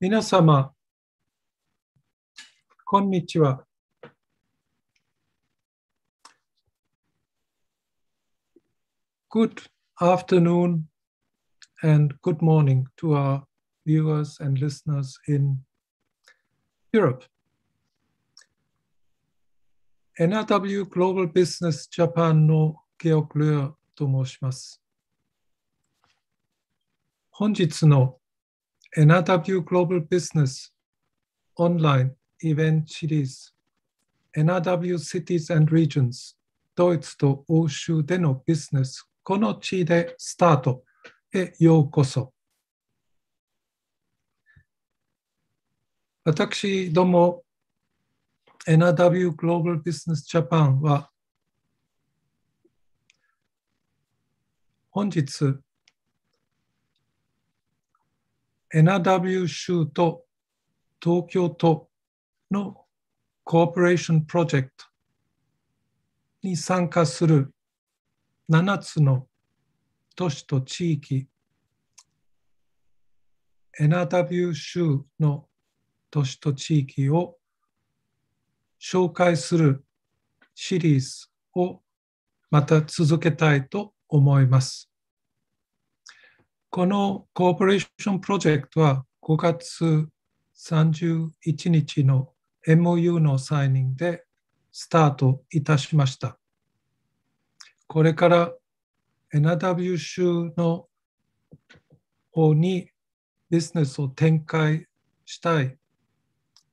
皆様、こんにちは。Good afternoon and good morning to our viewers and listeners in Europe. NRW Global Business Japan のゲオクレアと申します。本日の NRW Global Business Online Event Series NRW Cities and Regions ドイツと欧州でのビジネスこの地でスタートへようこそ私ども NRW Global Business Japan は本日 NRW 州と東京都のコーポレーションプロジェクトに参加する7つの都市と地域 NRW 州の都市と地域を紹介するシリーズをまた続けたいと思います。このコーポレーションプロジェクトは5月31日の MOU のサイニングでスタートいたしました。これから NW 州の方にビジネスを展開したい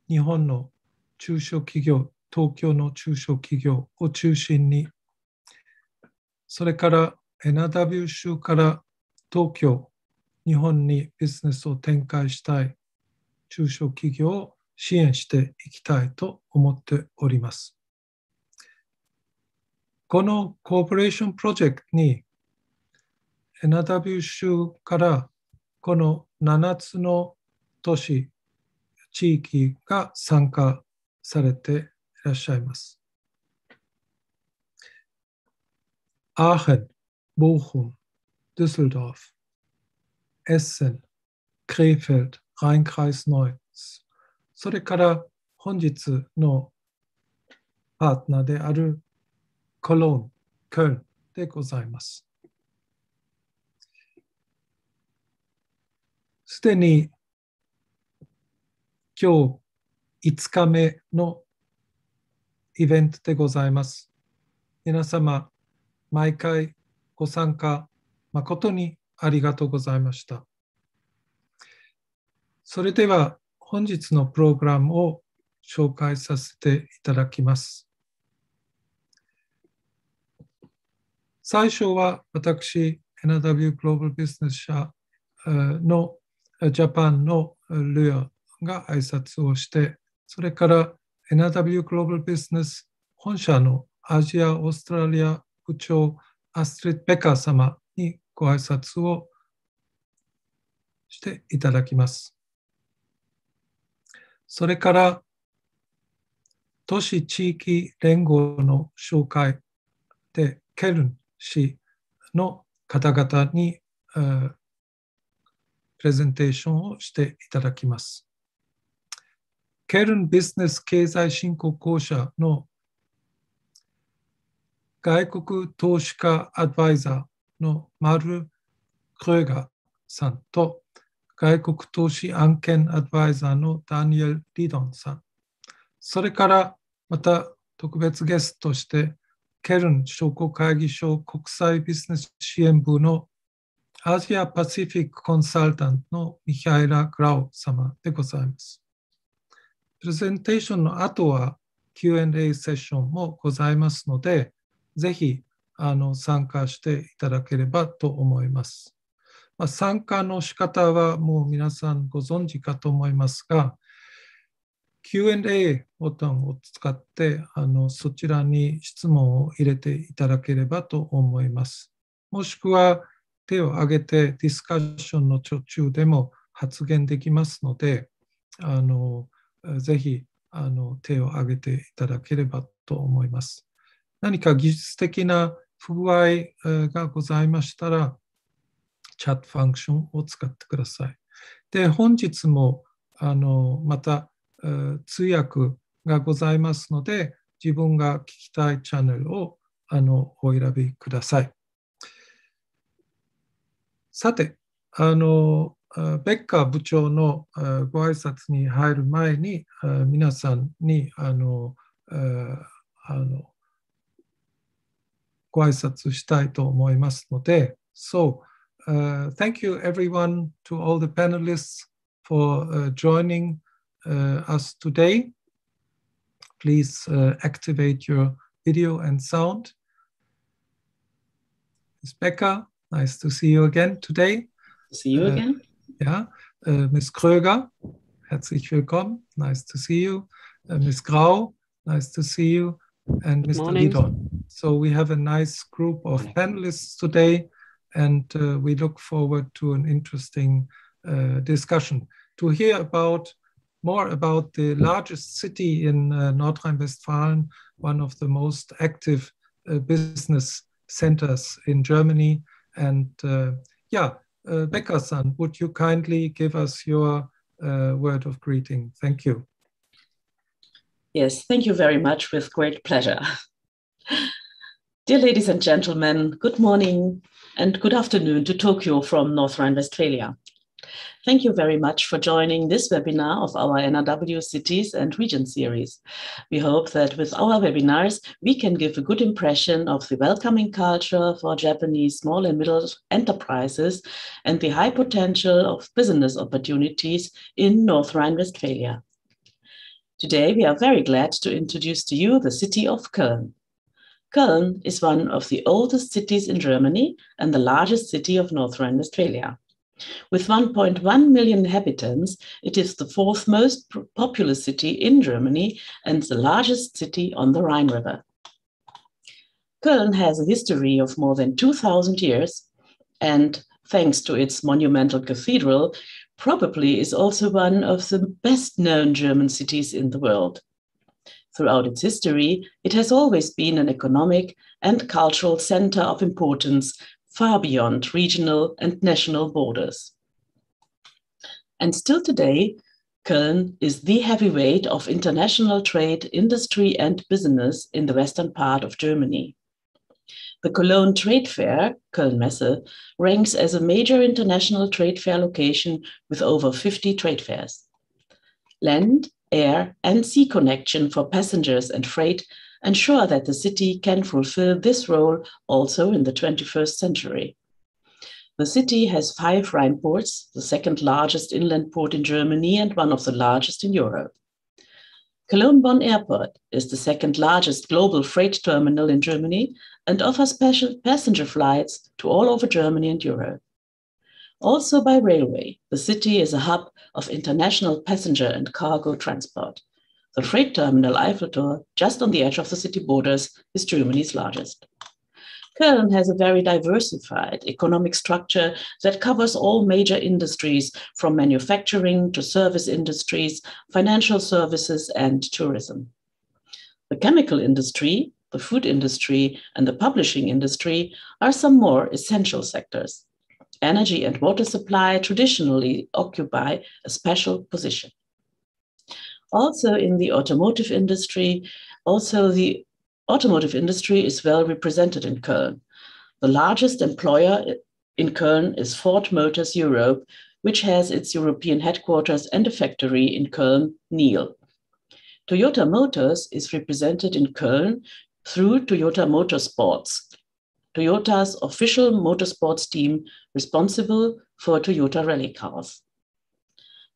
日本の中小企業、東京の中小企業を中心に、それから NW 州から東京、日本にビジネスを展開したい中小企業を支援していきたいと思っております。このコーポレーションプロジェクトに NW 州からこの7つの都市、地域が参加されていらっしゃいます。アーヘン、ボーホン、デュッセルドーフ、Essen、Krefeld、Rheinkreis Neuss、それから本日のパートナーであるコロン、ケルンでございます。すでに今日5日目のイベントでございます。皆様、毎回ご参加誠にありがとうございました。それでは本日のプログラムを紹介させていただきます。最初は私、NW グローバルビジネス社のジャパンのルアが挨拶をして、それから NW グローバルビジネス本社のアジア・オーストラリア部長アストリッド・ベカー様にご挨拶をしていただきます。それから、都市地域連合の紹介で、ケルン市の方々に、プレゼンテーションをしていただきます。ケルンビジネス経済振興公社の外国投資家アドバイザーのマル・クレガさんと外国投資案件アドバイザーのダニエル・リドンさん、それからまた特別ゲストとしてケルン商工会議所国際ビジネス支援部のアジアパシフィックコンサルタントのミヒャイラ・グラウ様でございます。プレゼンテーションの後は Q&A セッションもございますので、ぜひあの参加していただければと思います。まあ、参加の仕方はもう皆さんご存知かと思いますが、Q&A ボタンを使ってあのそちらに質問を入れていただければと思います。もしくは手を挙げてディスカッションの途中でも発言できますので、あのぜひあの手を挙げていただければと思います。何か技術的な不具合がございましたら、チャットファンクションを使ってください。で、本日もあのまた、通訳がございますので、自分が聞きたいチャンネルをあのお選びください。さて、あのベッカー部長のご挨拶に入る前に、皆さんにあのあのご挨拶したいと思いますので、So, uh, thank you everyone to all the panelists for uh, joining uh, us today. Please activate your video and sound. Ms. Becker, nice to see you again today. See you again. Ja, Ms. Kröger, herzlich willkommen. Nice to see you. Ms. Grau, nice to see you. And Good Mr. Morning. Lidon. So we have a nice group of panelists today, and uh, we look forward to an interesting uh, discussion to hear about more about the largest city in uh, North Rhine-Westphalia, one of the most active uh, business centers in Germany. And uh, yeah, uh, Becker-san, would you kindly give us your uh, word of greeting? Thank you. Yes, thank you very much with great pleasure. Dear ladies and gentlemen, good morning and good afternoon to Tokyo from North Rhine-Westphalia. Thank you very much for joining this webinar of our NRW Cities and Region series. We hope that with our webinars, we can give a good impression of the welcoming culture for Japanese small and middle enterprises and the high potential of business opportunities in North Rhine-Westphalia. Today, we are very glad to introduce to you the city of Köln. Köln is one of the oldest cities in Germany and the largest city of North Rhine-Westphalia. With 1.1 million inhabitants, it is the fourth most populous city in Germany and the largest city on the Rhine River. Köln has a history of more than 2,000 years, and thanks to its monumental cathedral, probably is also one of the best known German cities in the world. Throughout its history, it has always been an economic and cultural center of importance far beyond regional and national borders. And still today, Köln is the heavyweight of international trade, industry, and business in the western part of Germany. The Cologne Trade Fair, Köln-Messe, ranks as a major international trade fair location with over 50 trade fairs. Land, air, and sea connection for passengers and freight ensure that the city can fulfill this role also in the 21st century. The city has five Rhine ports, the second largest inland port in Germany and one of the largest in Europe. Cologne Bonn Airport is the second largest global freight terminal in Germany and offers special passenger flights to all over Germany and Europe. Also by railway, the city is a hub of international passenger and cargo transport. The freight terminal Eifeltor, just on the edge of the city borders, is Germany's largest. Köln has a very diversified economic structure that covers all major industries from manufacturing to service industries, financial services, and tourism. The chemical industry, the food industry, and the publishing industry are some more essential sectors. Energy and water supply traditionally occupy a special position. Also in the automotive industry, also the automotive industry is well represented in Köln. The largest employer in Köln is Ford Motors Europe, which has its European headquarters and a factory in Köln, Niehl. Toyota Motors is represented in Köln through Toyota Motorsports, Toyota's official motorsports team responsible for Toyota rally cars.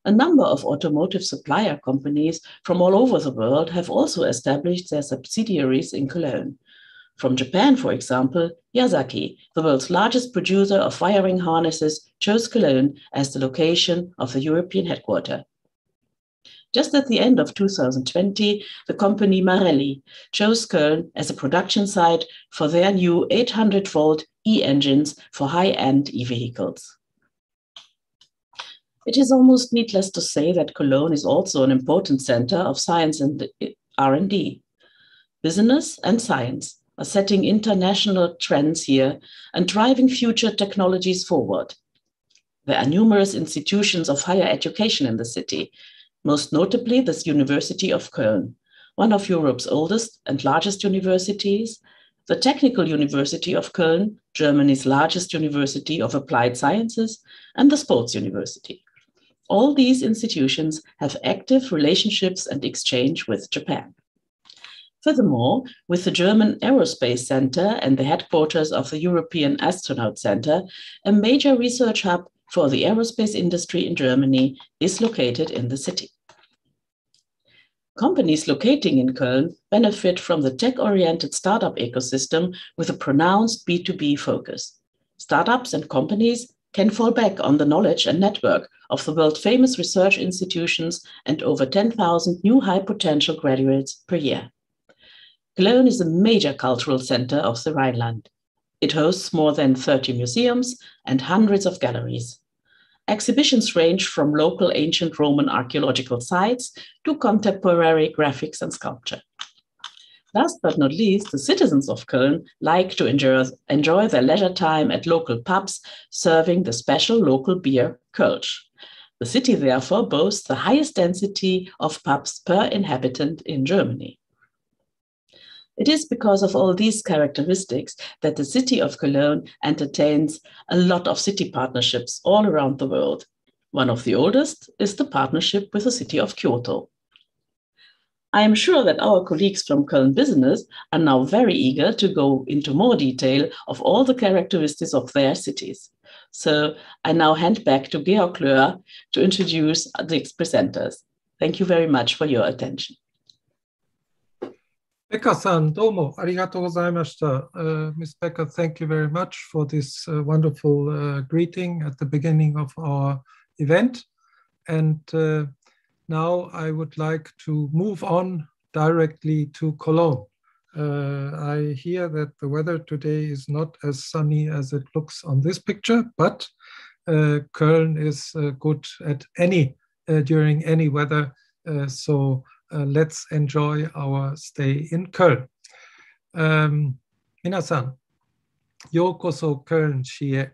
A number of automotive supplier companies from all over the world have also established their subsidiaries in Cologne. From Japan, for example, Yazaki, the world's largest producer of wiring harnesses, chose Cologne as the location of the European headquarters. Just at the end of 2020, the company Marelli chose Köln as a production site for their new 800 volt e engines for high end e vehicles. It is almost needless to say that Cologne is also an important center of science and R&D. Business and science are setting international trends here and driving future technologies forward. There are numerous institutions of higher education in the city, most notably the University of Köln, one of Europe's oldest and largest universities, the Technical University of Köln, Germany's largest university of applied sciences, and the Sports University. All these institutions have active relationships and exchange with Japan. Furthermore, with the German Aerospace Center and the headquarters of the European Astronaut Center, a major research hub for the aerospace industry in Germany is located in the city. Companies locating in Köln benefit from the tech-oriented startup ecosystem with a pronounced B2B focus. Startups and companies can fall back on the knowledge and network of the world-famous research institutions and over 10,000 new high-potential graduates per year. Cologne is a major cultural center of the Rhineland. It hosts more than 30 museums and hundreds of galleries. Exhibitions range from local ancient Roman archaeological sites to contemporary graphics and sculpture. Last but not least, the citizens of Köln like to enjoy, enjoy their leisure time at local pubs serving the special local beer Kölsch. The city therefore boasts the highest density of pubs per inhabitant in Germany. It is because of all these characteristics that the city of Cologne entertains a lot of city partnerships all around the world. One of the oldest is the partnership with the city of Kyoto. I am sure that our colleagues from Köln Business are now very eager to go into more detail of all the characteristics of their cities. So I now hand back to Georg Löer to introduce the presenters. Thank you very much for your attention. Becker-san, domo, arigatou gozaimashita. Uh, Ms. Thank you very much for this uh, wonderful uh, greeting at the beginning of our event. And uh, now I would like to move on directly to Cologne. Uh, I hear that the weather today is not as sunny as it looks on this picture, but uh, Köln is uh, good at any, during any weather. so let's enjoy our stay in Köln. Um, 皆さん、ようこそケルン市へ。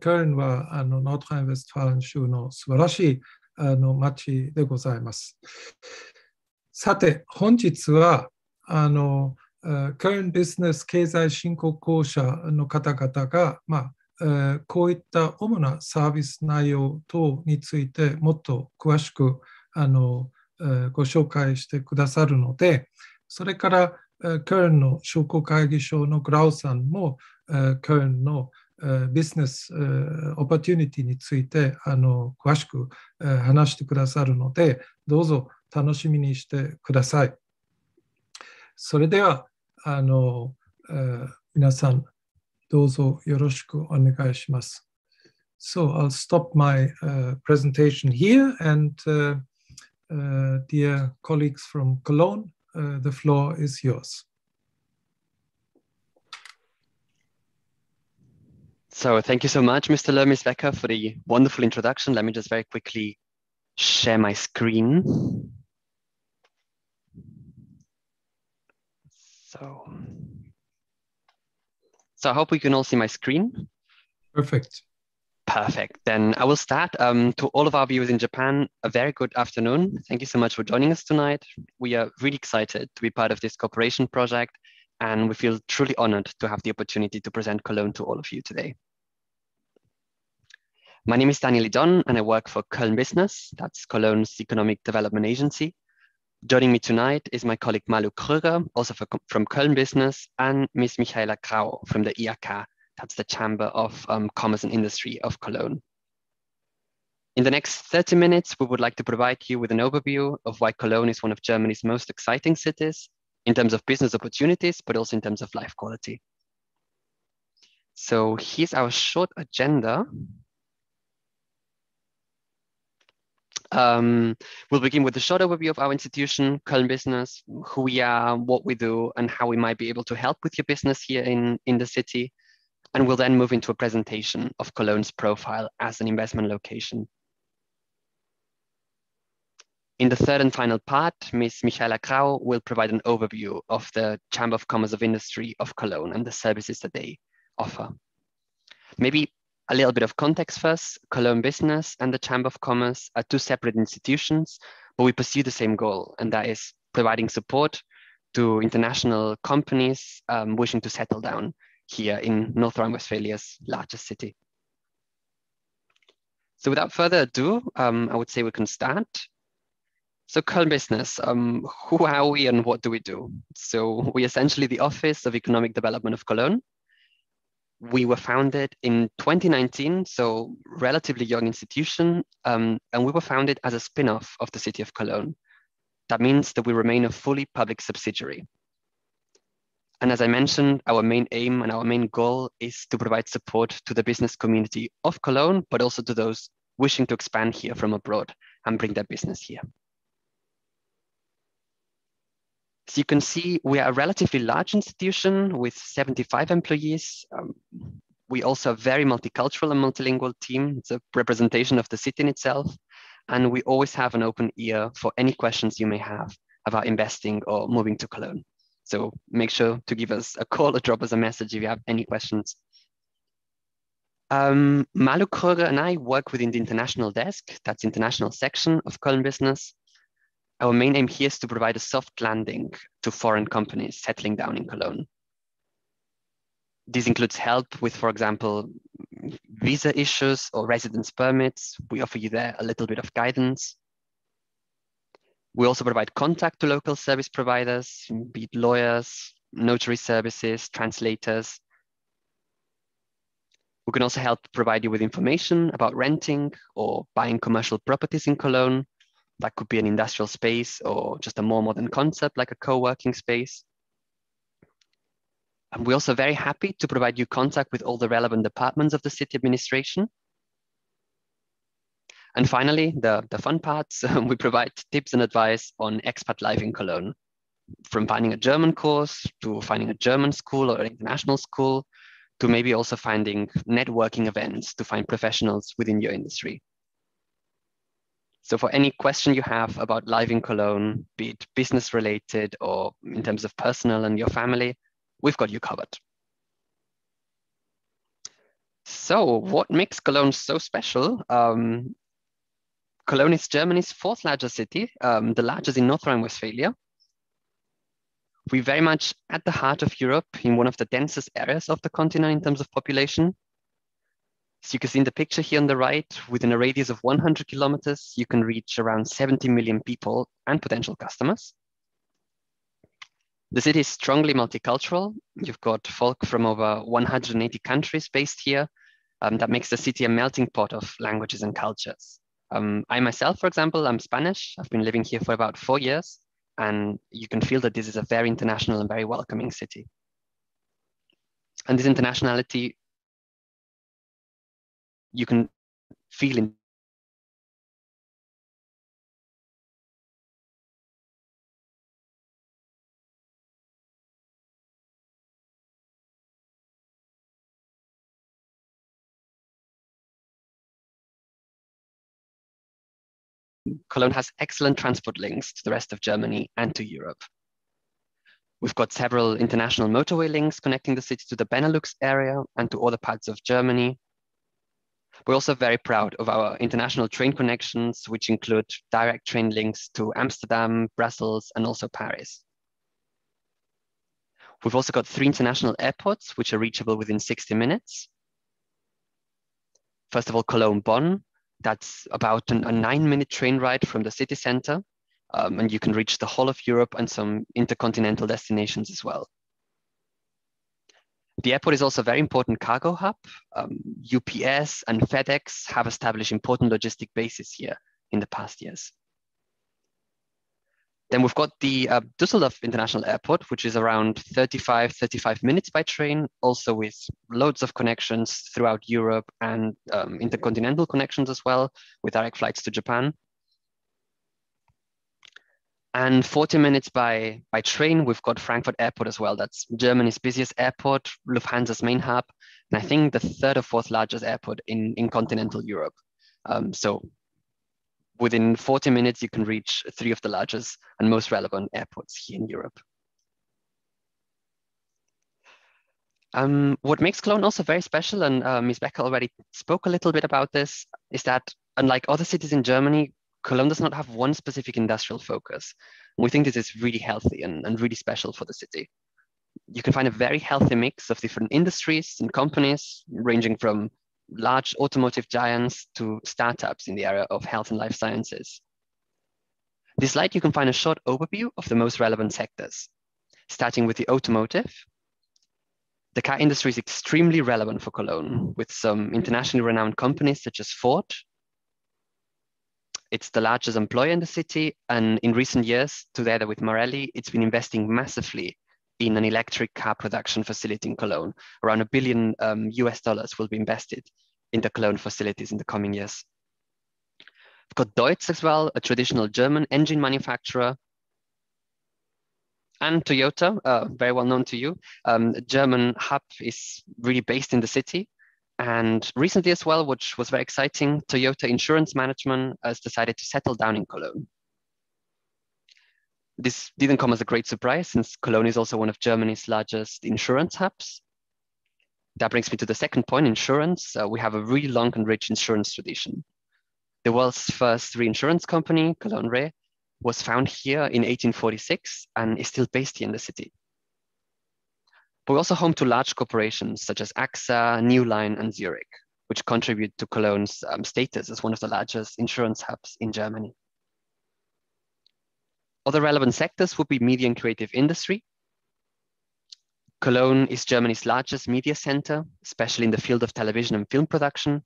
ケルンはあのノートライン・ウェストファーン州の素晴らしいあの町でございます。さて、本日はあのケルンビジネス経済振興公社の方々が、まあ、こういった主なサービス内容等についてもっと詳しくあのご紹介してくださるので、それからケルンの商工会議所のグラウさんもケルンのビジネスオパチュニティについてあの詳しく話してくださるので、どうぞ楽しみにしてください。それではあの皆さんどうぞよろしくお願いします。So I'll stop my、uh, presentation here and、dear colleagues from Cologne, uh, the floor is yours. So thank you so much, Mr. Lermis Becker, for the wonderful introduction. Let me just very quickly share my screen. So, so I hope we can all see my screen. Perfect. Perfect. Then I will start. Um, to all of our viewers in Japan, a very good afternoon. Thank you so much for joining us tonight. We are really excited to be part of this cooperation project, and we feel truly honored to have the opportunity to present Cologne to all of you today. My name is Daniel Lidon, and I work for Köln Business. That's Cologne's economic development agency. Joining me tonight is my colleague Malu Kröger, also for, from Köln Business, and Ms. Michaela Grau from the IHK, that's the Chamber of um, Commerce and Industry of Cologne. In the next 30 minutes, we would like to provide you with an overview of why Cologne is one of Germany's most exciting cities in terms of business opportunities, but also in terms of life quality. So here's our short agenda. Um, we'll begin with a short overview of our institution, Köln Business, who we are, what we do, and how we might be able to help with your business here in, in the city and we'll then move into a presentation of Cologne's profile as an investment location. In the third and final part, Ms. Michaela Grau will provide an overview of the Chamber of Commerce of Industry of Cologne and the services that they offer. Maybe a little bit of context first. Cologne Business and the Chamber of Commerce are two separate institutions, but we pursue the same goal, and that is providing support to international companies um, wishing to settle down here in North Rhine-Westphalia's largest city. So without further ado, um, I would say we can start. So Köln Business, um, who are we and what do we do? So we're essentially the Office of Economic Development of Cologne. We were founded in 2019, so relatively young institution, um, and we were founded as a spin-off of the city of Cologne. That means that we remain a fully public subsidiary. And as I mentioned, our main aim and our main goal is to provide support to the business community of Cologne, but also to those wishing to expand here from abroad and bring their business here. As you can see we are a relatively large institution with 75 employees. Um, we also have a very multicultural and multilingual team. It's a representation of the city in itself. And we always have an open ear for any questions you may have about investing or moving to Cologne. So make sure to give us a call or drop us a message if you have any questions. Um, Malu Kröger and I work within the international desk, that's international section of Köln Business. Our main aim here is to provide a soft landing to foreign companies settling down in Cologne. This includes help with, for example, visa issues or residence permits. We offer you there a little bit of guidance. We also provide contact to local service providers, be it lawyers, notary services, translators. We can also help provide you with information about renting or buying commercial properties in Cologne. That could be an industrial space or just a more modern concept like a co-working space. And we're also very happy to provide you contact with all the relevant departments of the city administration and finally, the, the fun parts, we provide tips and advice on expat life in Cologne, from finding a German course to finding a German school or an international school, to maybe also finding networking events to find professionals within your industry. So for any question you have about life in Cologne, be it business related or in terms of personal and your family, we've got you covered. So what makes Cologne so special? Um, Cologne is Germany's fourth largest city, um, the largest in North Rhine-Westphalia. We're very much at the heart of Europe in one of the densest areas of the continent in terms of population. So you can see in the picture here on the right, within a radius of 100 kilometers, you can reach around 70 million people and potential customers. The city is strongly multicultural. You've got folk from over 180 countries based here. Um, that makes the city a melting pot of languages and cultures. Um, I myself, for example, I'm Spanish. I've been living here for about four years, and you can feel that this is a very international and very welcoming city. And this internationality, you can feel in Cologne has excellent transport links to the rest of Germany and to Europe. We've got several international motorway links connecting the city to the Benelux area and to other parts of Germany. We're also very proud of our international train connections, which include direct train links to Amsterdam, Brussels, and also Paris. We've also got three international airports, which are reachable within 60 minutes. First of all, Cologne-Bonn, that's about an, a nine minute train ride from the city center. Um, and you can reach the whole of Europe and some intercontinental destinations as well. The airport is also a very important cargo hub. Um, UPS and FedEx have established important logistic bases here in the past years. Then we've got the uh, Düsseldorf International Airport, which is around 35, 35 minutes by train, also with loads of connections throughout Europe and um, intercontinental connections as well, with direct flights to Japan. And 40 minutes by, by train, we've got Frankfurt Airport as well. That's Germany's busiest airport, Lufthansa's main hub, and I think the third or fourth largest airport in, in continental Europe. Um, so within 40 minutes, you can reach three of the largest and most relevant airports here in Europe. Um, what makes Cologne also very special, and uh, Ms. Becker already spoke a little bit about this, is that unlike other cities in Germany, Cologne does not have one specific industrial focus. We think this is really healthy and, and really special for the city. You can find a very healthy mix of different industries and companies, ranging from large automotive giants to startups in the area of health and life sciences. This slide, you can find a short overview of the most relevant sectors, starting with the automotive, the car industry is extremely relevant for Cologne with some internationally renowned companies such as Ford. It's the largest employer in the city. And in recent years, together with Marelli, it's been investing massively in an electric car production facility in Cologne. Around a billion um, US dollars will be invested in the Cologne facilities in the coming years. We've got Deutz as well, a traditional German engine manufacturer and Toyota, uh, very well known to you. Um, German hub is really based in the city. And recently as well, which was very exciting, Toyota Insurance Management has decided to settle down in Cologne. This didn't come as a great surprise since Cologne is also one of Germany's largest insurance hubs. That brings me to the second point, insurance. Uh, we have a really long and rich insurance tradition. The world's first reinsurance company, Cologne Re, was found here in 1846 and is still based here in the city. But we're also home to large corporations such as AXA, Newline, and Zurich, which contribute to Cologne's um, status as one of the largest insurance hubs in Germany. Other relevant sectors would be media and creative industry. Cologne is Germany's largest media center, especially in the field of television and film production,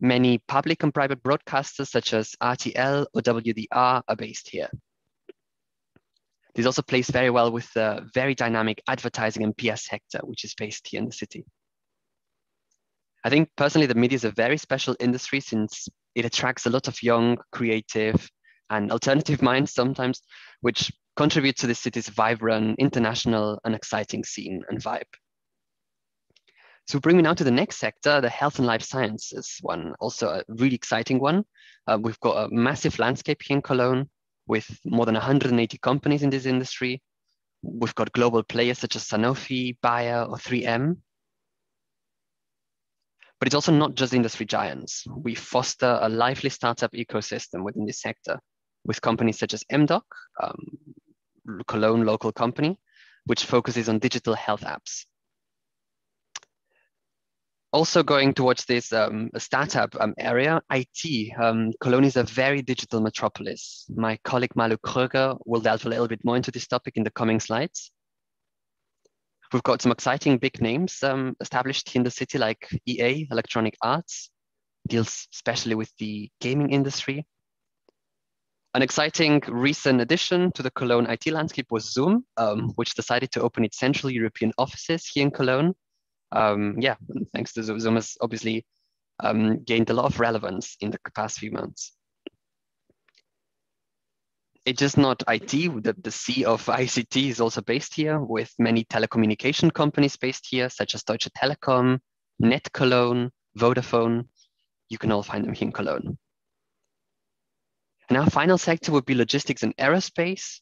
Many public and private broadcasters such as RTL or WDR are based here. This also plays very well with the very dynamic advertising and PR sector, which is based here in the city. I think personally, the media is a very special industry since it attracts a lot of young, creative, and alternative minds sometimes, which contribute to the city's vibrant, international, and exciting scene and vibe. So bring me now to the next sector, the health and life sciences one, also a really exciting one. Uh, we've got a massive landscape here in Cologne with more than 180 companies in this industry. We've got global players such as Sanofi, Bayer, or 3M. But it's also not just industry giants. We foster a lively startup ecosystem within this sector with companies such as MDoc, um, Cologne local company, which focuses on digital health apps also going towards this um, startup um, area, IT, um, Cologne is a very digital metropolis. My colleague Malu Kröger will delve a little bit more into this topic in the coming slides. We've got some exciting big names um, established in the city like EA, Electronic Arts, deals especially with the gaming industry. An exciting recent addition to the Cologne IT landscape was Zoom, um, which decided to open its Central European offices here in Cologne um, yeah, thanks to Zoom has obviously um, gained a lot of relevance in the past few months. It's just not IT, the, the C of ICT is also based here with many telecommunication companies based here, such as Deutsche Telekom, Net Cologne, Vodafone. You can all find them here in Cologne. And our final sector would be logistics and aerospace.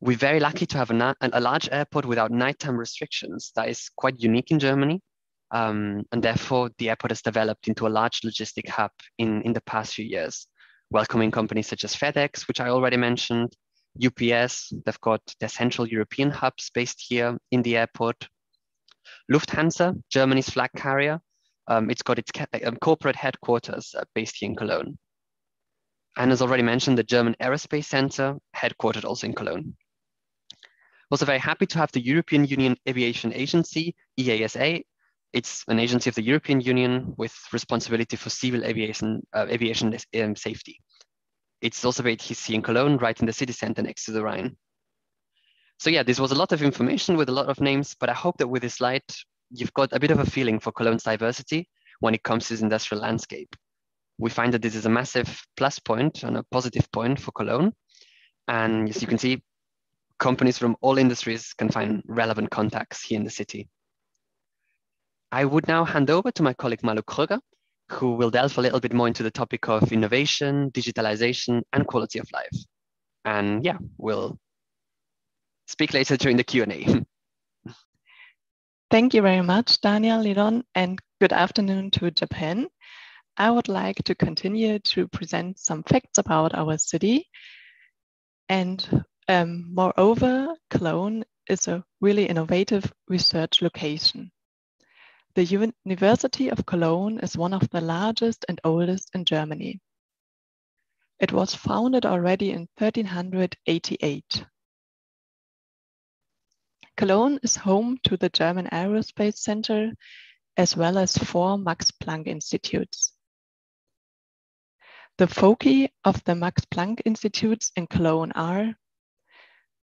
We're very lucky to have a, a large airport without nighttime restrictions. That is quite unique in Germany. Um, and therefore, the airport has developed into a large logistic hub in, in the past few years, welcoming companies such as FedEx, which I already mentioned, UPS, they've got their central European hubs based here in the airport. Lufthansa, Germany's flag carrier, um, it's got its um, corporate headquarters uh, based here in Cologne. And as already mentioned, the German Aerospace Center, headquartered also in Cologne. Also very happy to have the European Union Aviation Agency, EASA. It's an agency of the European Union with responsibility for civil aviation, uh, aviation um, safety. It's also based here in Cologne, right in the city center next to the Rhine. So yeah, this was a lot of information with a lot of names, but I hope that with this slide, you've got a bit of a feeling for Cologne's diversity when it comes to this industrial landscape. We find that this is a massive plus point and a positive point for Cologne. And as you can see, companies from all industries can find relevant contacts here in the city. I would now hand over to my colleague Malu Kröger, who will delve a little bit more into the topic of innovation, digitalization, and quality of life. And yeah, we'll speak later during the Q&A. Thank you very much, Daniel Lidon, and good afternoon to Japan. I would like to continue to present some facts about our city. And um, moreover, Cologne is a really innovative research location. The University of Cologne is one of the largest and oldest in Germany. It was founded already in 1388. Cologne is home to the German Aerospace Center, as well as four Max Planck Institutes. The foci of the Max Planck Institutes in Cologne are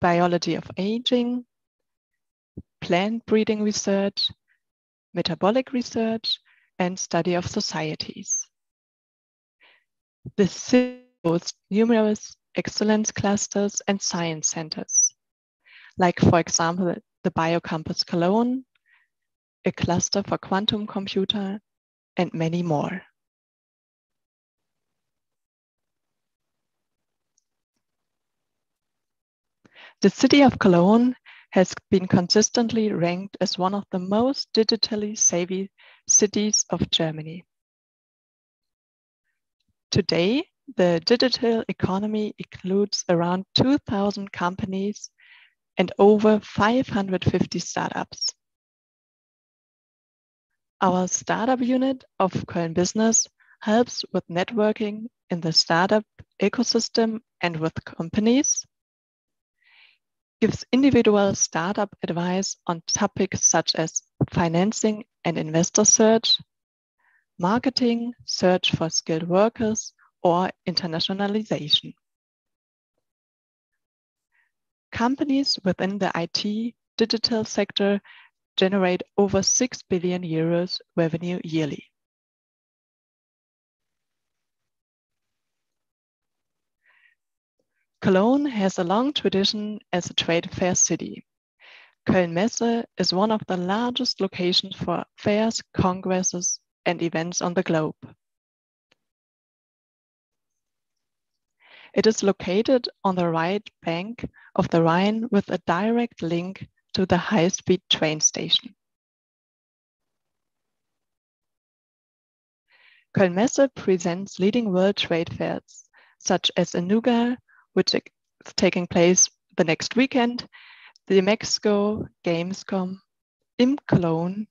biology of aging, plant breeding research, metabolic research, and study of societies. City hosts numerous excellence clusters and science centers like for example, the Biocampus Cologne, a cluster for quantum computer, and many more. The city of Cologne has been consistently ranked as one of the most digitally savvy cities of Germany. Today, the digital economy includes around 2,000 companies and over 550 startups. Our startup unit of Köln Business helps with networking in the startup ecosystem and with companies, gives individual startup advice on topics such as financing and investor search, marketing, search for skilled workers, or internationalization companies within the IT digital sector generate over 6 billion euros revenue yearly. Cologne has a long tradition as a trade fair city. Köln Messe is one of the largest locations for fairs, congresses, and events on the globe. It is located on the right bank of the Rhine with a direct link to the high-speed train station. Köln-Messe presents leading world trade fairs, such as Anuga, which is taking place the next weekend, the Mexico Gamescom, in Cologne,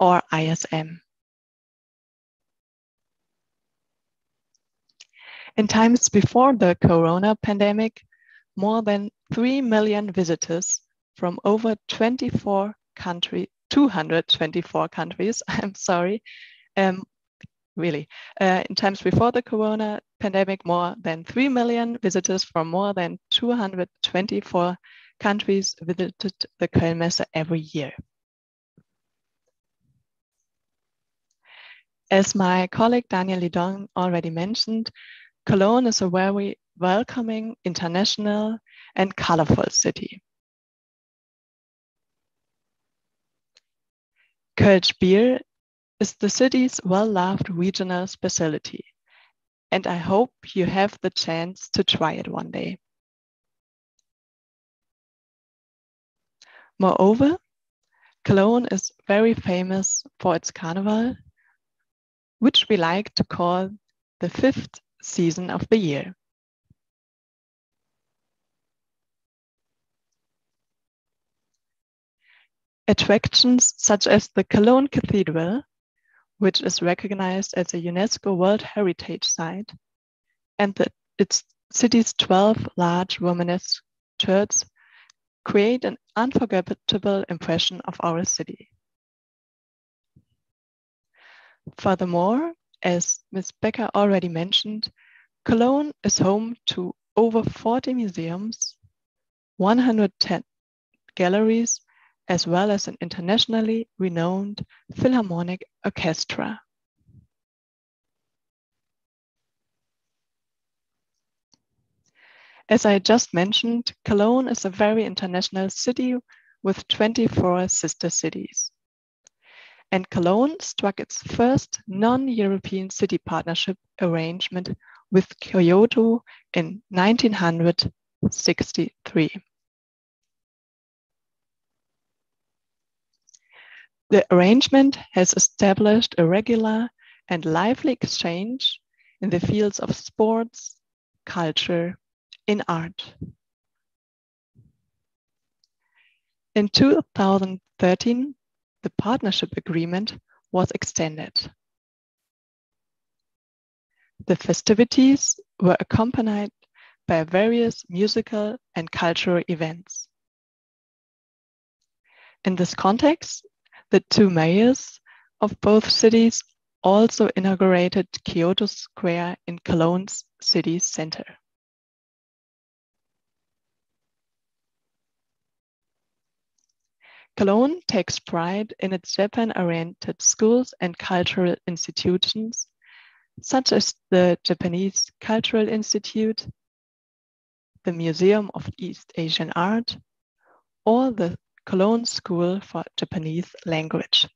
or ISM. In times before the corona pandemic, more than 3 million visitors from over 24 countries, 224 countries, I'm sorry, um, really. Uh, in times before the corona pandemic, more than 3 million visitors from more than 224 countries visited the Kölnmesse every year. As my colleague Daniel Lidon already mentioned, Cologne is a very welcoming, international, and colorful city. Kölsch beer is the city's well-loved regional specialty, and I hope you have the chance to try it one day. Moreover, Cologne is very famous for its carnival, which we like to call the fifth season of the year. Attractions such as the Cologne Cathedral, which is recognized as a UNESCO World Heritage Site, and the, its city's 12 large Romanesque churches create an unforgettable impression of our city. Furthermore, as Ms. Becker already mentioned, Cologne is home to over 40 museums, 110 galleries, as well as an internationally renowned philharmonic orchestra. As I just mentioned, Cologne is a very international city with 24 sister cities and Cologne struck its first non-European city partnership arrangement with Kyoto in 1963. The arrangement has established a regular and lively exchange in the fields of sports, culture, in art. In 2013, the partnership agreement was extended. The festivities were accompanied by various musical and cultural events. In this context, the two mayors of both cities also inaugurated Kyoto Square in Cologne's city center. Cologne takes pride in its Japan-oriented schools and cultural institutions, such as the Japanese Cultural Institute, the Museum of East Asian Art, or the Cologne School for Japanese Language.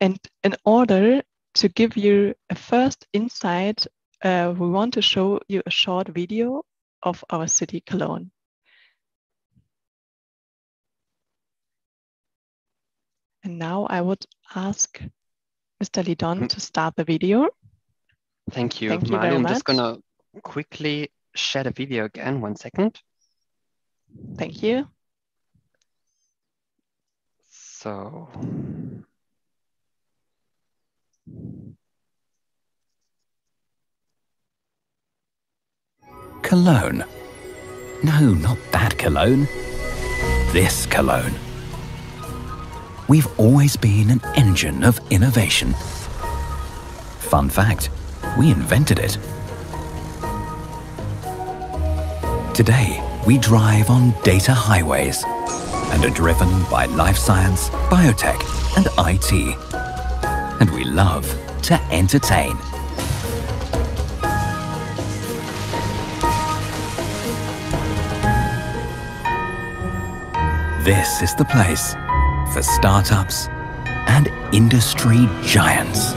And in order to give you a first insight uh, we want to show you a short video of our city Cologne. And now I would ask Mr. Lidon mm. to start the video. Thank you, Thank you I'm much. just gonna quickly share the video again, one second. Thank you. So. Cologne. No, not that Cologne. This Cologne. We've always been an engine of innovation. Fun fact, we invented it. Today, we drive on data highways and are driven by life science, biotech, and IT. And we love to entertain. This is the place for startups and industry giants.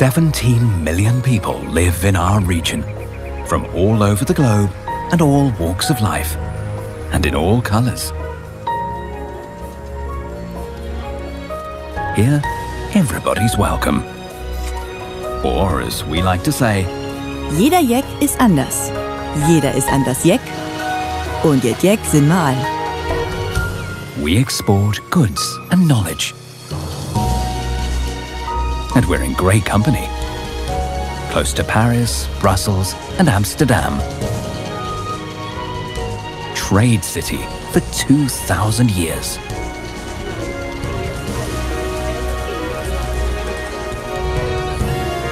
Seventeen million people live in our region, from all over the globe and all walks of life, and in all colours. Here, everybody's welcome. Or as we like to say, Jeder Jack ist anders. Jeder ist anders Jack. Und jetzt Jack sind all. We export goods and knowledge. And we're in great company. Close to Paris, Brussels and Amsterdam. Trade city for 2,000 years.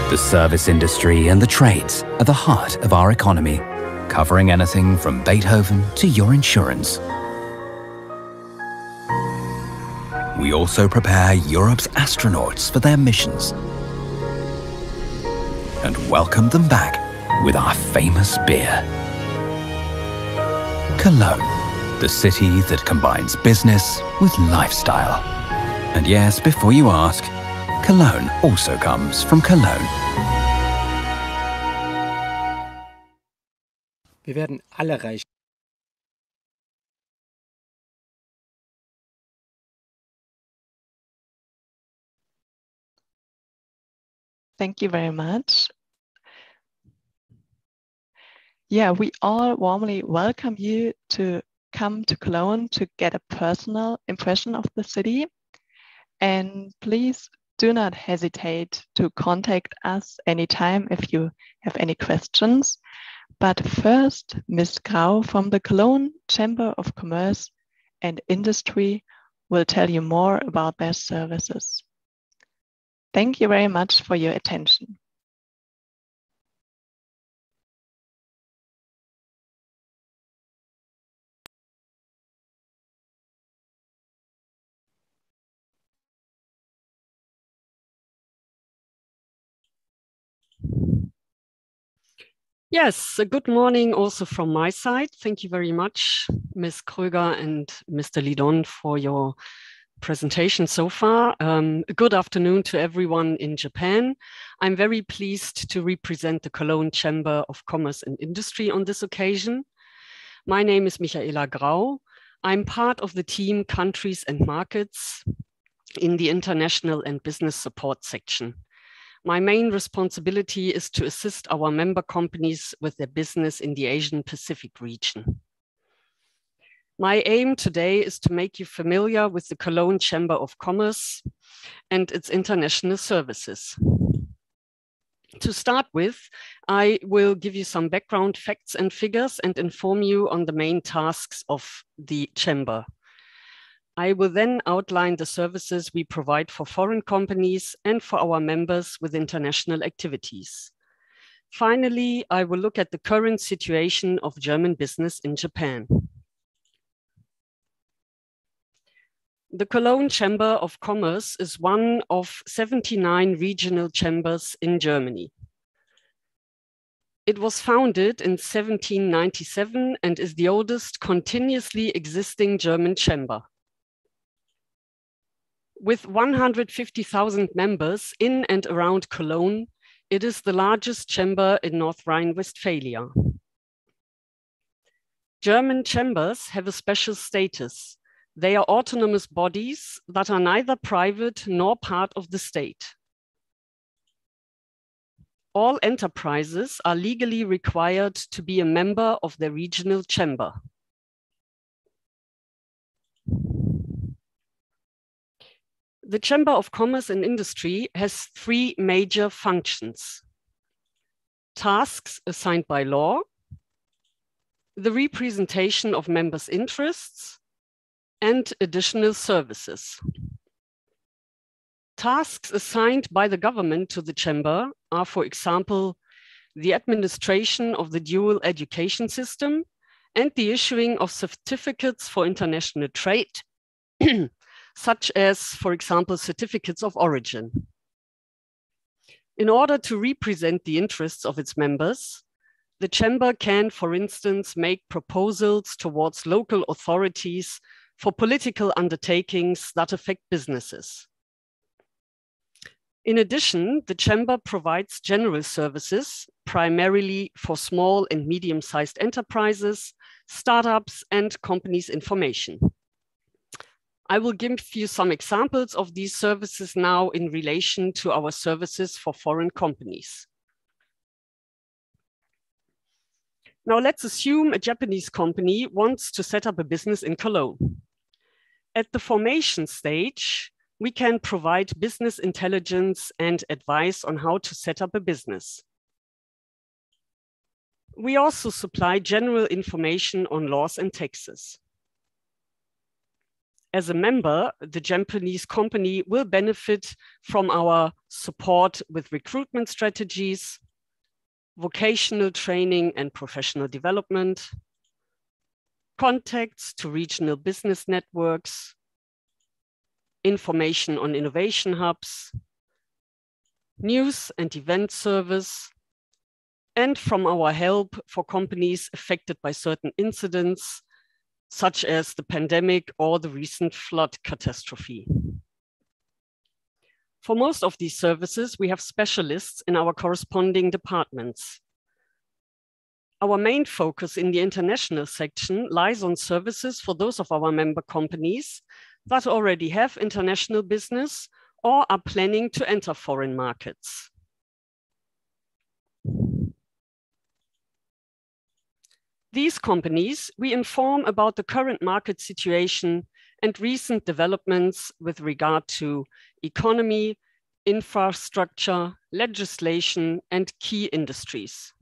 The service industry and the trades are the heart of our economy covering anything from Beethoven to your insurance. We also prepare Europe's astronauts for their missions and welcome them back with our famous beer. Cologne, the city that combines business with lifestyle. And yes, before you ask, Cologne also comes from Cologne. Wir werden alle reich. Thank you very much. Yeah, we all warmly welcome you to come to Cologne to get a personal impression of the city. And please do not hesitate to contact us anytime if you have any questions. But first, Ms. Grau from the Cologne Chamber of Commerce and Industry will tell you more about their services. Thank you very much for your attention. Yes, good morning also from my side. Thank you very much, Ms. Kröger and Mr. Lidon for your presentation so far. Um, good afternoon to everyone in Japan. I'm very pleased to represent the Cologne Chamber of Commerce and Industry on this occasion. My name is Michaela Grau. I'm part of the team Countries and Markets in the International and Business Support section. My main responsibility is to assist our member companies with their business in the Asian Pacific region. My aim today is to make you familiar with the Cologne Chamber of Commerce and its international services. To start with, I will give you some background facts and figures and inform you on the main tasks of the Chamber. I will then outline the services we provide for foreign companies and for our members with international activities. Finally, I will look at the current situation of German business in Japan. The Cologne Chamber of Commerce is one of 79 regional chambers in Germany. It was founded in 1797 and is the oldest continuously existing German chamber with 150,000 members in and around Cologne, it is the largest chamber in North Rhine-Westphalia. German chambers have a special status. They are autonomous bodies that are neither private nor part of the state. All enterprises are legally required to be a member of the regional chamber. The Chamber of Commerce and Industry has three major functions. Tasks assigned by law, the representation of members' interests, and additional services. Tasks assigned by the government to the Chamber are, for example, the administration of the dual education system and the issuing of certificates for international trade such as, for example, certificates of origin. In order to represent the interests of its members, the chamber can, for instance, make proposals towards local authorities for political undertakings that affect businesses. In addition, the chamber provides general services, primarily for small and medium-sized enterprises, startups, and companies information. I will give you some examples of these services now in relation to our services for foreign companies. Now let's assume a Japanese company wants to set up a business in Cologne. At the formation stage, we can provide business intelligence and advice on how to set up a business. We also supply general information on laws and taxes as a member, the Japanese company will benefit from our support with recruitment strategies, vocational training and professional development, contacts to regional business networks, information on innovation hubs, news and event service, and from our help for companies affected by certain incidents such as the pandemic or the recent flood catastrophe. For most of these services, we have specialists in our corresponding departments. Our main focus in the international section lies on services for those of our member companies that already have international business or are planning to enter foreign markets. These companies, we inform about the current market situation and recent developments with regard to economy, infrastructure, legislation, and key industries.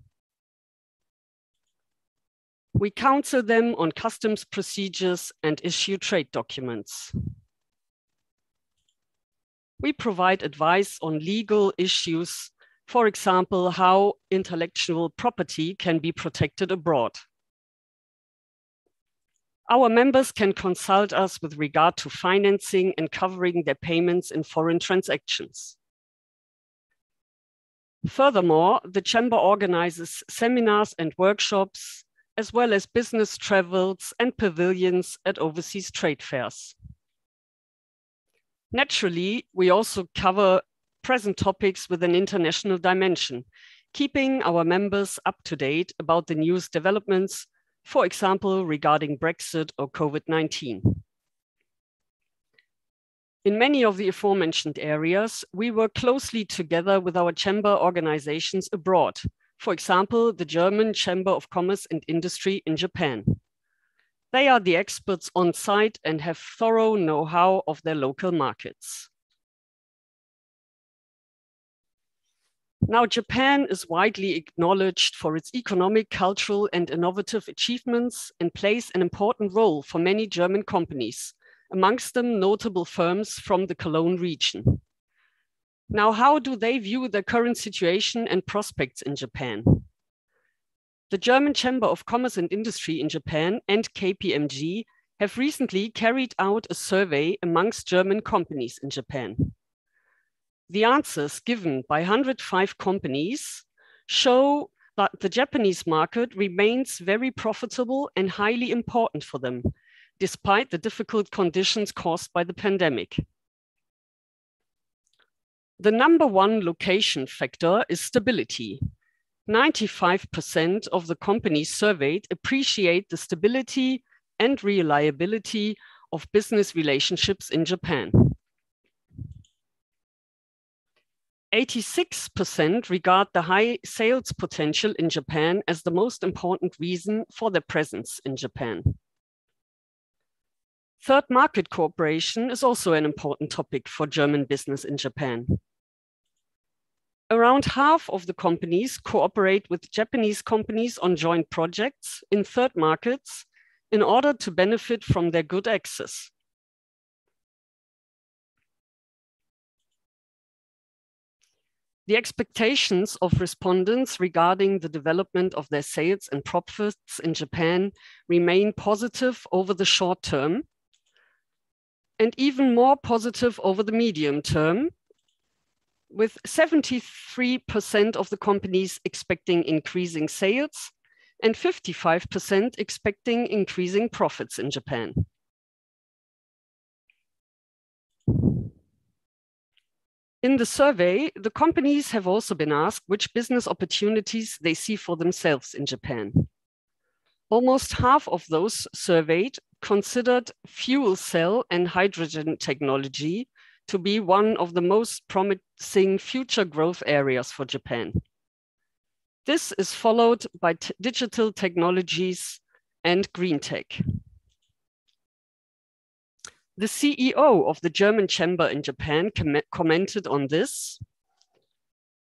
We counsel them on customs procedures and issue trade documents. We provide advice on legal issues, for example, how intellectual property can be protected abroad. Our members can consult us with regard to financing and covering their payments in foreign transactions. Furthermore, the Chamber organizes seminars and workshops, as well as business travels and pavilions at overseas trade fairs. Naturally, we also cover present topics with an international dimension, keeping our members up to date about the news developments, for example, regarding Brexit or COVID-19. In many of the aforementioned areas, we work closely together with our chamber organizations abroad, for example, the German Chamber of Commerce and Industry in Japan. They are the experts on site and have thorough know-how of their local markets. Now, Japan is widely acknowledged for its economic, cultural, and innovative achievements and plays an important role for many German companies, amongst them notable firms from the Cologne region. Now, how do they view the current situation and prospects in Japan? The German Chamber of Commerce and Industry in Japan and KPMG have recently carried out a survey amongst German companies in Japan. The answers given by 105 companies show that the Japanese market remains very profitable and highly important for them, despite the difficult conditions caused by the pandemic. The number one location factor is stability. 95% of the companies surveyed appreciate the stability and reliability of business relationships in Japan. 86% regard the high sales potential in Japan as the most important reason for their presence in Japan. Third market cooperation is also an important topic for German business in Japan. Around half of the companies cooperate with Japanese companies on joint projects in third markets in order to benefit from their good access. The expectations of respondents regarding the development of their sales and profits in Japan remain positive over the short term and even more positive over the medium term, with 73% of the companies expecting increasing sales and 55% expecting increasing profits in Japan. In the survey, the companies have also been asked which business opportunities they see for themselves in Japan. Almost half of those surveyed considered fuel cell and hydrogen technology to be one of the most promising future growth areas for Japan. This is followed by digital technologies and green tech. The CEO of the German Chamber in Japan com commented on this.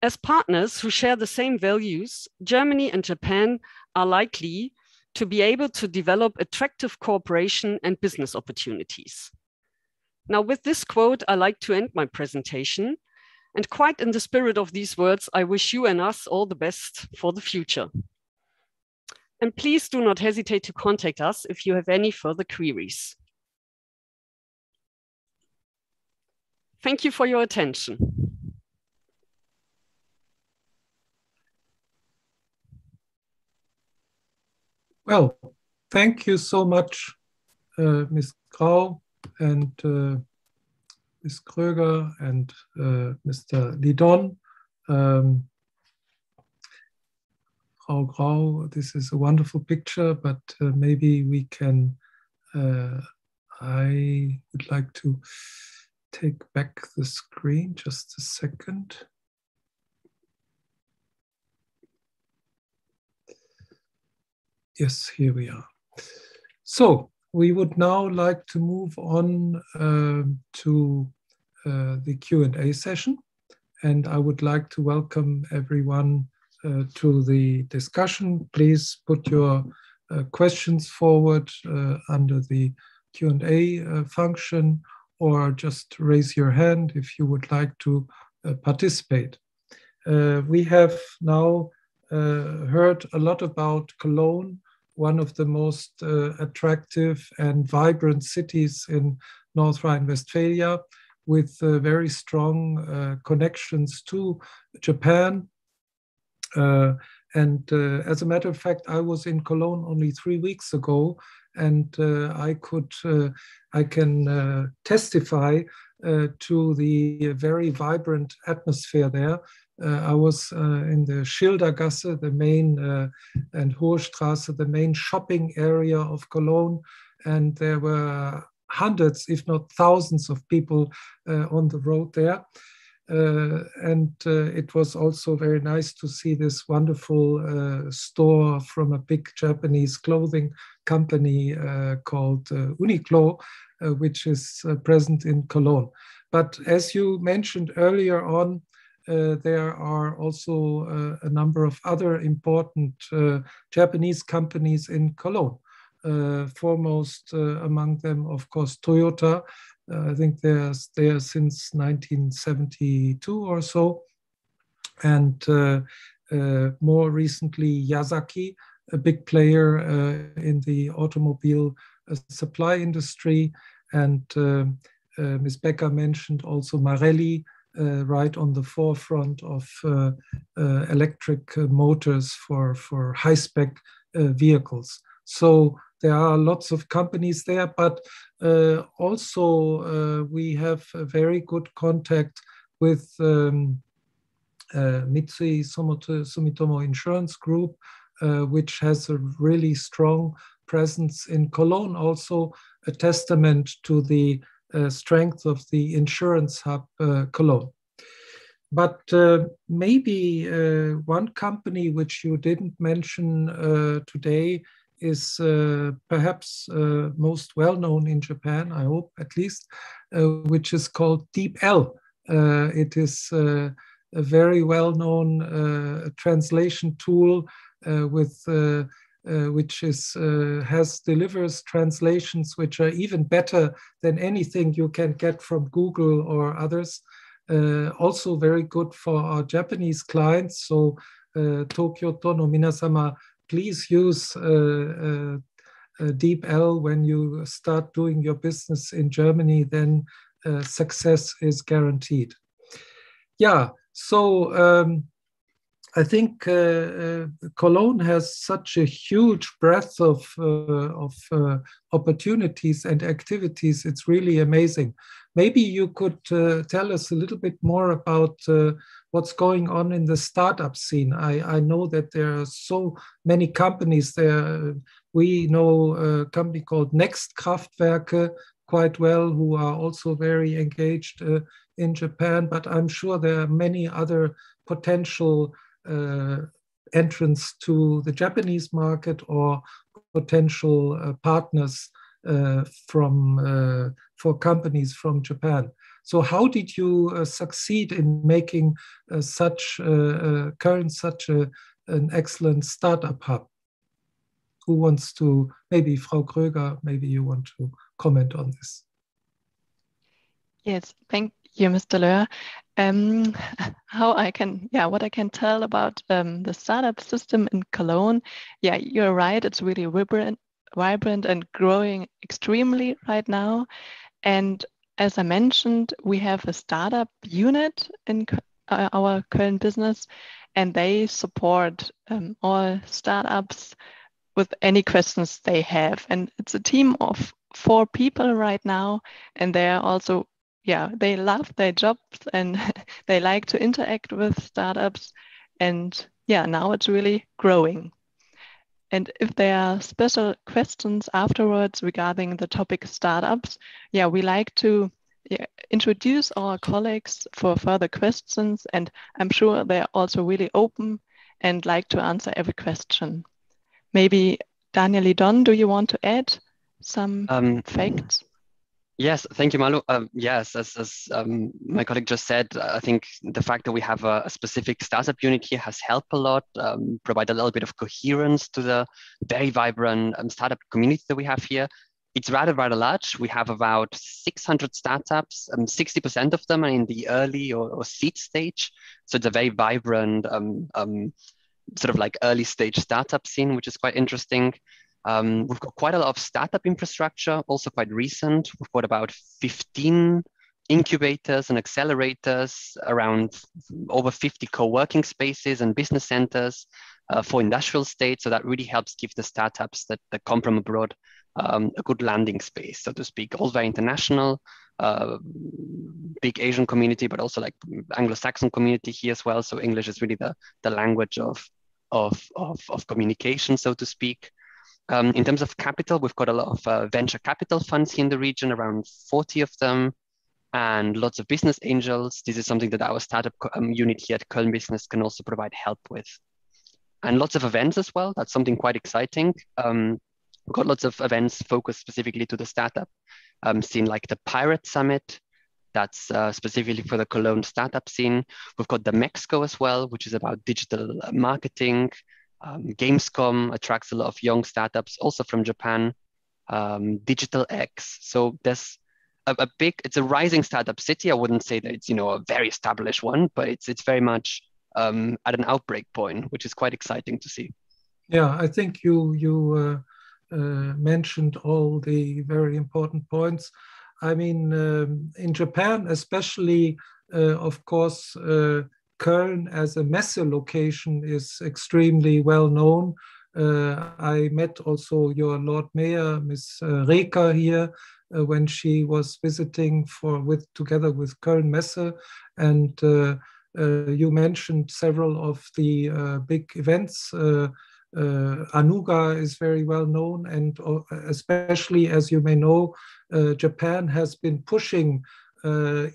As partners who share the same values, Germany and Japan are likely to be able to develop attractive cooperation and business opportunities. Now, with this quote, I like to end my presentation. And quite in the spirit of these words, I wish you and us all the best for the future. And please do not hesitate to contact us if you have any further queries. Thank you for your attention. Well, thank you so much, uh, Ms. Grau and uh, Ms. Kröger and uh, Mr. Lidon. Um, Frau Grau, this is a wonderful picture, but uh, maybe we can, I would like to take back the screen just a second. Yes, here we are. So we would now like to move on uh, to uh, the Q&A session. And I would like to welcome everyone uh, to the discussion. Please put your uh, questions forward uh, under the Q&A uh, function or just raise your hand if you would like to participate. we have now heard a lot about Cologne one of the most uh, attractive and vibrant cities in North Rhine-Westphalia with uh, very strong uh, connections to Japan. Uh, and uh, as a matter of fact, I was in Cologne only three weeks ago, and I could, I can testify to the very vibrant atmosphere there. Uh, I was uh, in the Schildergasse, the main, uh, and Hohe Straße, the main shopping area of Cologne, and there were hundreds, if not thousands, of people on the road there. Uh, and uh, it was also very nice to see this wonderful uh, store from a big Japanese clothing company called Uniqlo, which is present in Cologne. But as you mentioned earlier on, uh, there are also uh, a number of other important uh, Japanese companies in Cologne. foremost among them, of course, Toyota, uh, I think they're there since 1972 or so. And uh, uh, more recently, Yazaki, a big player in the automobile supply industry. And Ms. Becker mentioned also Marelli, uh, right on the forefront of uh, uh, electric motors for, for high spec vehicles. So there are lots of companies there, but uh, also uh, we have a very good contact with um, uh, Mitsui Sumitomo Insurance Group, uh, which has a really strong presence in Cologne, also a testament to the uh, strength of the insurance hub uh, Cologne. But maybe one company which you didn't mention today is uh, perhaps uh, most well known in Japan, I hope at least, uh, which is called DeepL. Uh, it is uh, a very well known uh, translation tool with which is has delivers translations which are even better than anything you can get from Google or others. also very good for our Japanese clients. So Tokyo Tono Minasama please use uh, uh, DeepL when you start doing your business in Germany, then uh, success is guaranteed. Yeah, so um, I think uh, uh, Cologne has such a huge breadth of, uh, of opportunities and activities. It's really amazing. Maybe you could tell us a little bit more about what's going on in the startup scene. I, I know that there are so many companies there. We know a company called Next Kraftwerke quite well, who are also very engaged uh, in Japan, but I'm sure there are many other potential uh, entrance to the Japanese market or potential uh, partners uh, from uh, for companies from Japan. So how did you uh, succeed in making uh, such uh, Köln such a, an excellent startup hub? Who wants to, maybe Frau Kröger, maybe you want to comment on this. Yes, thank you, Mr. Löer. Um, how I can, yeah, what I can tell about um, the startup system in Cologne. Yeah, you're right. It's really vibrant, vibrant and growing extremely right now. And as I mentioned, we have a startup unit in uh, our current business, and they support um, all startups with any questions they have. And it's a team of four people right now, and they are also, yeah, they love their jobs and they like to interact with startups. And yeah, now it's really growing. And if there are special questions afterwards regarding the topic startups, yeah, we like to yeah, introduce our colleagues for further questions. And I'm sure they're also really open and like to answer every question. Maybe Daniel Don, do you want to add some um, facts? Yes, thank you, Malu. Um, yes, as, as um, my colleague just said, I think the fact that we have a, a specific startup unit here has helped a lot, um, provide a little bit of coherence to the very vibrant um, startup community that we have here. It's rather, rather large. We have about 600 startups, um, 60% of them are in the early or, or seed stage. So it's a very vibrant, um, sort of like early stage startup scene, which is quite interesting. Um, we've got quite a lot of startup infrastructure, also quite recent. We've got about 15 incubators and accelerators around over 50 co-working spaces and business centers uh, for industrial states. So that really helps give the startups that, that come from abroad um, a good landing space, so to speak. All very international. uh, big Asian community, but also like Anglo-Saxon community here as well. So English is really the, the language of, of, of, of communication, so to speak. Um, in terms of capital, we've got a lot of uh, venture capital funds here in the region, around 40 of them, and lots of business angels. This is something that our startup um, unit here at Köln Business can also provide help with. And lots of events as well. That's something quite exciting. Um, we've got lots of events focused specifically to the startup. Um, scene like the Pirate Summit, that's uh, specifically for the Cologne startup scene. We've got the DMEXCO as well, which is about digital uh, marketing. Um, Gamescom attracts a lot of young startups, also from Japan. Um, Digital X. So there's a, a, big, it's a rising startup city. I wouldn't say that it's you know a very established one, but it's it's very much um, at an outbreak point, which is quite exciting to see. Yeah, I think you you uh, uh, mentioned all the very important points. I mean, um, in Japan, especially, uh, of course, uh, Köln as a messe location is extremely well known. Uh, I met also your Lord Mayor, Ms. Uh, Reker here, uh, when she was visiting for with together with Köln Messe, and uh, uh, you mentioned several of the uh, big events. Anuga is very well known, and especially as you may know, Japan has been pushing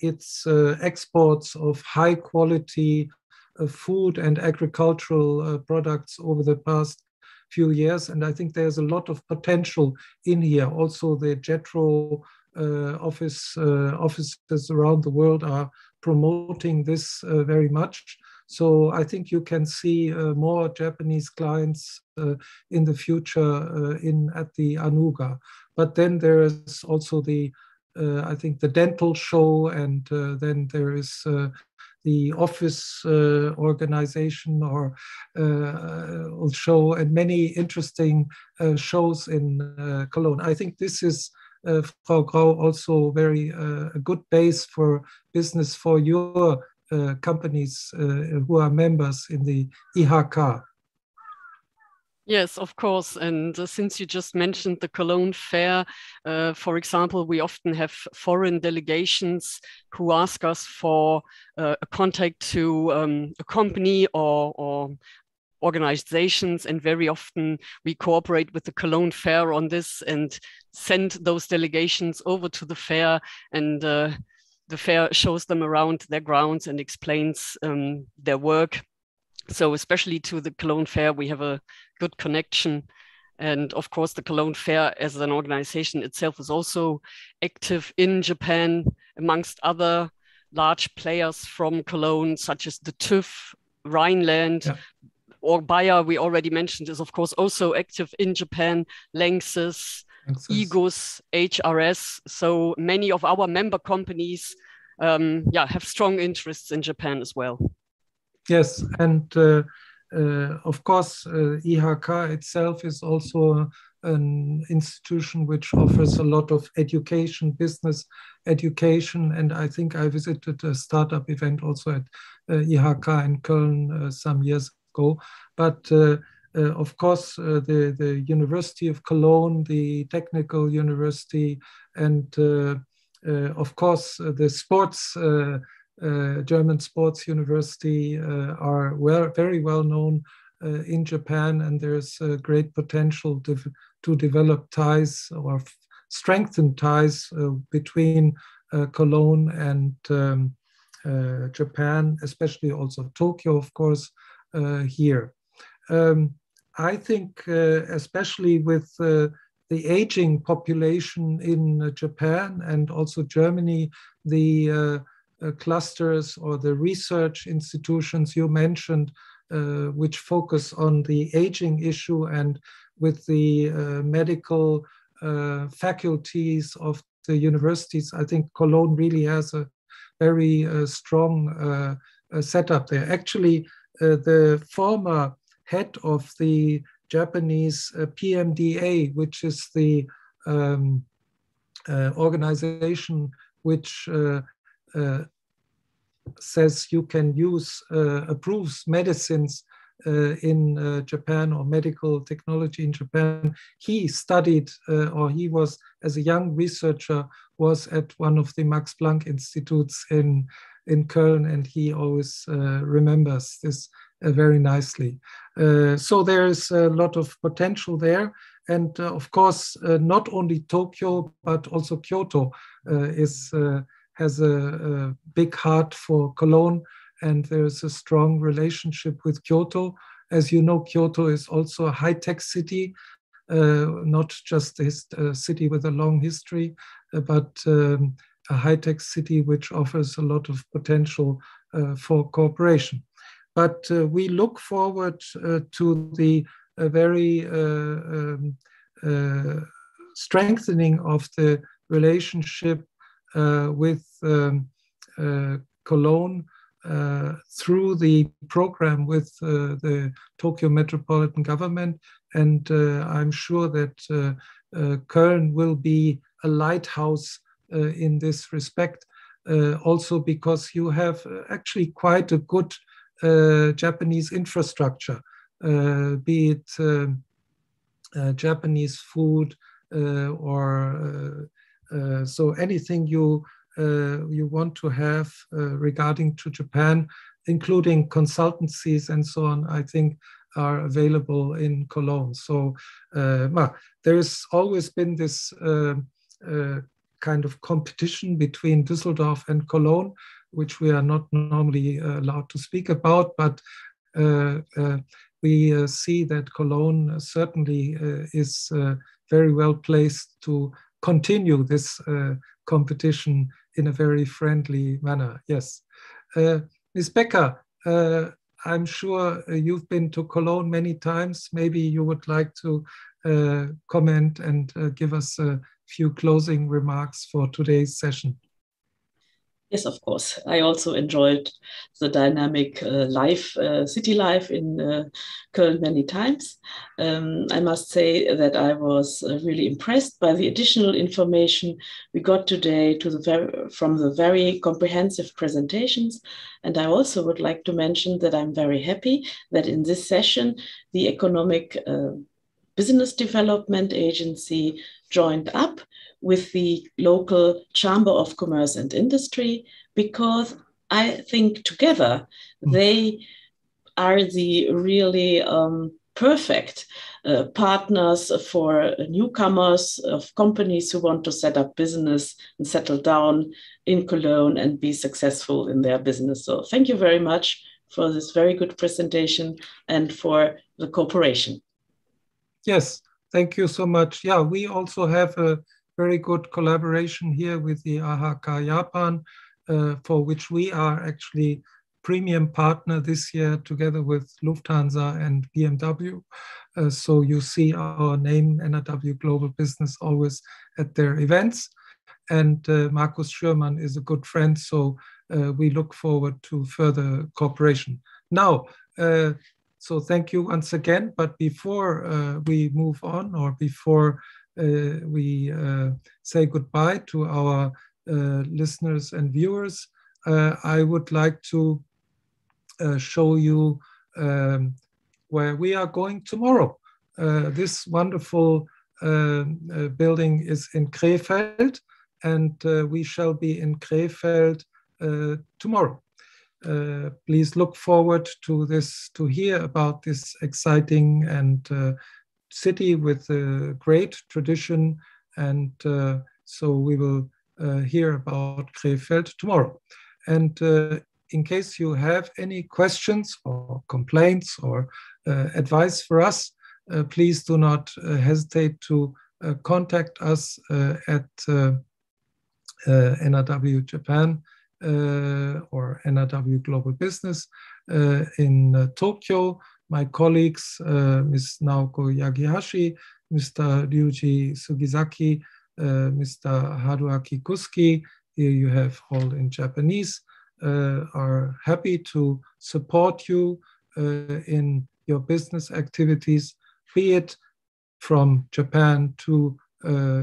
its uh, exports of high quality uh, food and agricultural products over the past few years. And I think there's a lot of potential in here. Also, the JETRO uh, office uh, offices around the world are promoting this uh, very much. So I think you can see more Japanese clients in the future in at the Anuga. But then there is also the uh, I think the dental show, and uh, then there is uh, the office uh, organization or uh, show and many interesting uh, shows in Cologne. I think this is, Frau Grau, also very a good base for business for your companies who are members in the IHK. Yes, of course. And uh, since you just mentioned the Cologne Fair, uh, for example, we often have foreign delegations who ask us for uh, a contact to um, a company or, or organizations and very often we cooperate with the Cologne Fair on this and send those delegations over to the fair and uh, the fair shows them around their grounds and explains um, their work so especially to the Cologne Fair, we have a good connection. And of course, the Cologne Fair as an organization itself is also active in Japan, amongst other large players from Cologne, such as the TÜV, Rheinland, yeah. or Bayer, we already mentioned, is of course also active in Japan, Lanxess, igus, HRS. So many of our member companies um, yeah, have strong interests in Japan as well. Yes, and uh, uh, of course, uh, IHK itself is also an institution which offers a lot of education, business education, and I think I visited a startup event also at uh, IHK in Köln uh, some years ago. But uh, uh, of course, uh, the, the University of Cologne, the Technical University, and of course, the sports uh, German Sports University uh, are well, very well known uh, in Japan, and there's great potential to, to develop ties or strengthen ties between Cologne and um, Japan, especially also Tokyo, of course, here. Um, I think, especially with the aging population in Japan and also Germany, the uh, uh, clusters or the research institutions you mentioned, uh, which focus on the aging issue and with the uh, medical faculties of the universities, I think Cologne really has a very strong setup there. Actually, the former head of the Japanese uh, PMDA, which is the um, uh, organization which uh, uh, says you can use, uh, approves medicines uh, in uh, Japan or medical technology in Japan. He studied, uh, or he was, as a young researcher, was at one of the Max Planck Institutes in, in Köln, and he always remembers this very nicely. so there is a lot of potential there. And of course, not only Tokyo, but also Kyoto is has a, a, big heart for Cologne and there's a strong relationship with Kyoto. As you know, Kyoto is also a high tech city, uh, not just a uh, city with a long history, uh, but um, a high tech city which offers a lot of potential uh, for cooperation. But uh, we look forward uh, to the very um, strengthening of the relationship with um, Cologne uh, through the program with uh, the Tokyo Metropolitan Government. And uh, I'm sure that uh, uh, Köln will be a lighthouse uh, in this respect, also because you have actually quite a good Japanese infrastructure, be it Japanese food or so anything you uh, you want to have uh, regarding to Japan, including consultancies and so on, I think are available in Cologne. So uh, there has always been this kind of competition between Düsseldorf and Cologne, which we are not normally allowed to speak about, but we uh, see that Cologne certainly uh, is uh, very well placed to continue this competition in a very friendly manner. Yes. Uh, Ms. Becker, uh, I'm sure you've been to Cologne many times. Maybe you would like to uh, comment and uh, give us a few closing remarks for today's session. Yes, of course. I also enjoyed the dynamic uh, life, uh, city life in uh, Köln many times. Um, I must say that I was uh, really impressed by the additional information we got today to the from the very comprehensive presentations. And I also would like to mention that I'm very happy that in this session, the Economic uh, Business Development Agency joined up with the local Chamber of Commerce and Industry because I think together mm. they are the really um, perfect uh, partners for newcomers of companies who want to set up business and settle down in Cologne and be successful in their business. So thank you very much for this very good presentation and for the cooperation. Yes, thank you so much. Yeah, we also have a very good collaboration here with the AHK Japan, uh, for which we are actually premium partner this year together with Lufthansa and BMW. Uh, so you see our name, NRW Global Business, always at their events. And uh, Marcus Schürmann is a good friend, so uh, we look forward to further cooperation. Now, uh, so thank you once again. But before uh, we move on, or before uh, we uh, say goodbye to our uh, listeners and viewers, I would like to show you um, where we are going tomorrow. this wonderful building is in Krefeld, and we shall be in Krefeld tomorrow. Uh, please look forward to this to hear about this exciting and uh, city with a great tradition. And uh, so we will uh, hear about Krefeld tomorrow. And uh, in case you have any questions or complaints or advice for us, please do not hesitate to contact us at NRW Japan or NRW Global Business uh, in uh, Tokyo my colleagues, uh, Ms. Naoko Yagihashi, Mr. Ryuji Sugizaki, uh, Mr. Haruaki Kuski, here you have all in Japanese, uh, are happy to support you uh, in your business activities, be it from Japan to uh,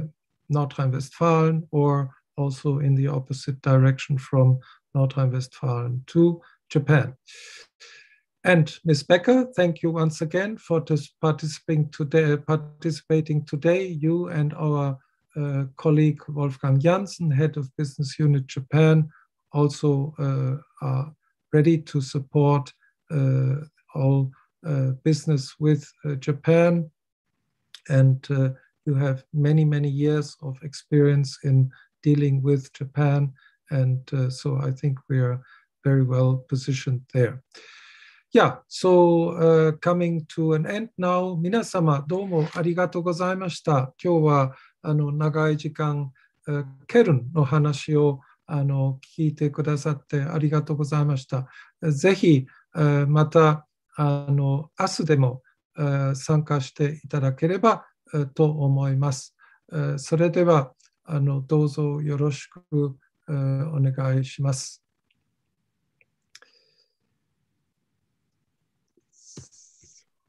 North Rhine-Westphalia or also in the opposite direction from North Rhine-Westphalia to Japan. And Ms. Becker, thank you once again for participating today, participating today. You and our uh, colleague Wolfgang Janssen, head of business unit Japan, also uh, are ready to support uh, all uh, business with uh, Japan. And uh, you have many, many years of experience in dealing with Japan. And uh, so I think we are very well positioned there. Yeah, so uh, coming to an end now. 皆様どうもありがとうございました。今日はあの長い時間、uh, ケルンの話をあの聞いてくださってありがとうございました。ぜひ、uh, またあの明日でも、uh, 参加していただければ、uh, と思います。Uh, それではあのどうぞよろしく、お願いします。